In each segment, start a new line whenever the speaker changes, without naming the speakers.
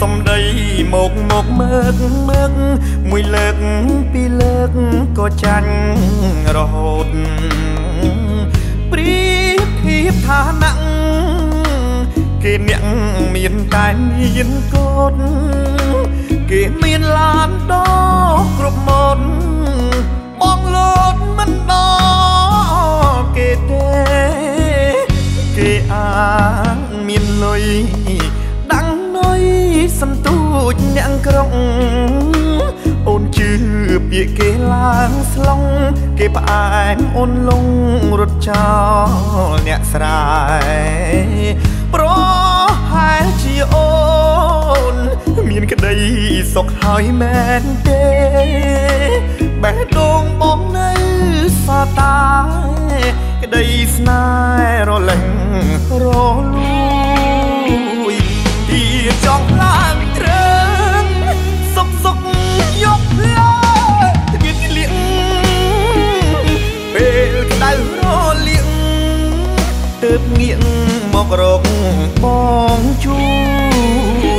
សំដីមកមកមើកមើកមួយលើកពីរលើកក៏ចាញ់រហូតព្រៀបធៀបឋានៈគេអ្នកមានតែមានកូនគេមានឡានដោគ្រប់មុនបងលោតមិនដល់ យដាំងនុយសន្ទូចអ្នកក្រុងអូនជឿពាក្យគេឡើងស្លងគេផ្អែមអូនលងរត់ចោលអ្នកស្រែប្រហែលជាអូន មានក្តីសុខហើយមែនទេបេះដូងបងនៅសតាក្តីស្នេហ៍រលែងរ ទើបងាកមករកបងជួ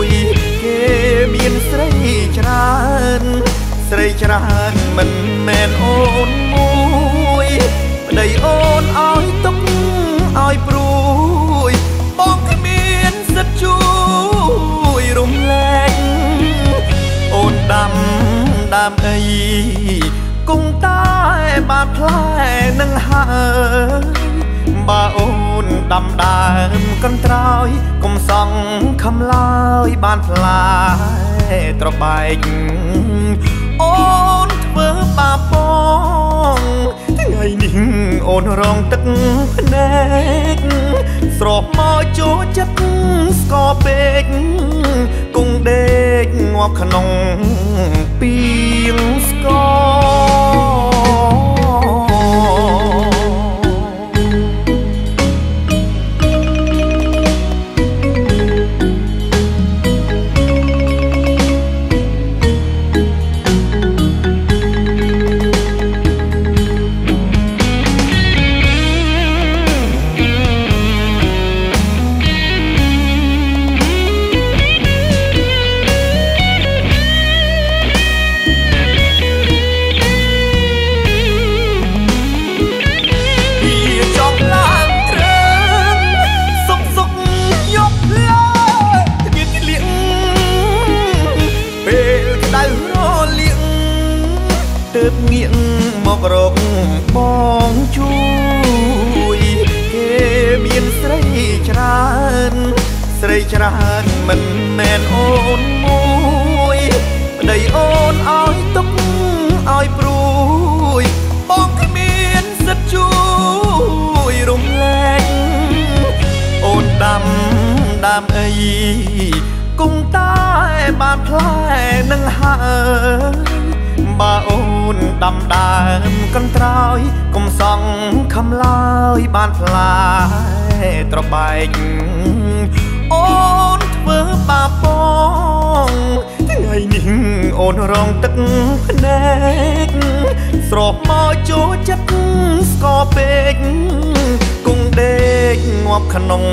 យគេមានស្រីច្រើនស្រីច្រើនមិនមែនអូនមួយប្តីអូនឲ្យទុកឲ្យព្រួយបងគ្មានសិទ្ធជួយរំលែកអូនដាំដាំអីគង់តែបានផ្លែនឹងហើយបើអូន ដាំដើមកន្ត្រោយកុំសង់ខំឡើយបានផ្លាត្របែកអូនធ្វើបាបបងថ្ងៃនេះអូនរងទឹកភ្នែកស្រស់មកចូលចិត្តស្គរពេកគង់ដេកងាប់ក្នុងពីងស្គរ ពេលក្តៅរលៀងទើបងាកមករកបងជួយគេមានស្រីច្រើន ស្រីច្រើនមិនមែនអូនមួយប្តីអូនឲ្យទុកឲ្យព្រួយបងគ្មានសិទ្ធជួយរំលែកអូនដាំដាំអីគង់តែបានផ្លែ នឹងហើយបើអូនដាំដើមកន្ត្រោយកុំសង់ខំឡើយបានផ្លាត្របែកអូនធ្វើបាបបងថ្ងៃនេះអូនរងទឹកភ្នែកស្រស់មកចូលចិត្តស្គរពេកគង់ដេកងាប់ក្នុង